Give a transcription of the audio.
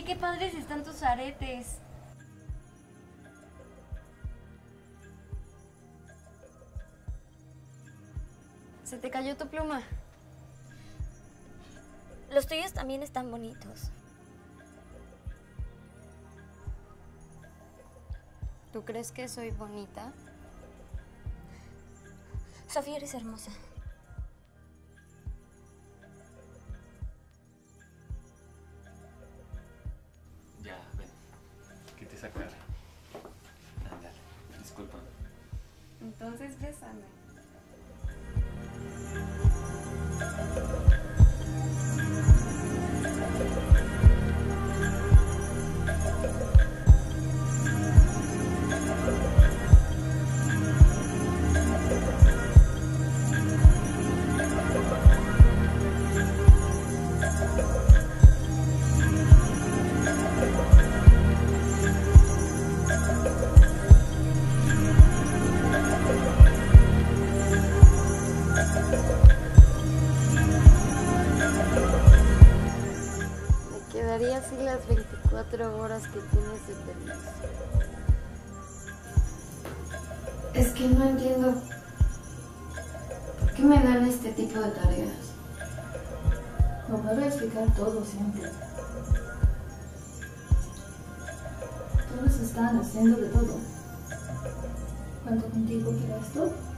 qué padres están tus aretes. Se te cayó tu pluma. Los tuyos también están bonitos. ¿Tú crees que soy bonita? Sofía, eres hermosa. Sacar? Ándale, disculpa. Entonces bésame. Quedaría así las 24 horas que tienes de permiso. Es que no entiendo por qué me dan este tipo de tareas. No puedo explicar todo siempre. Todos están haciendo de todo. Cuento contigo para esto.